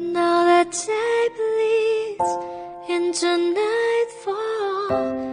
Now the day bleeds into nightfall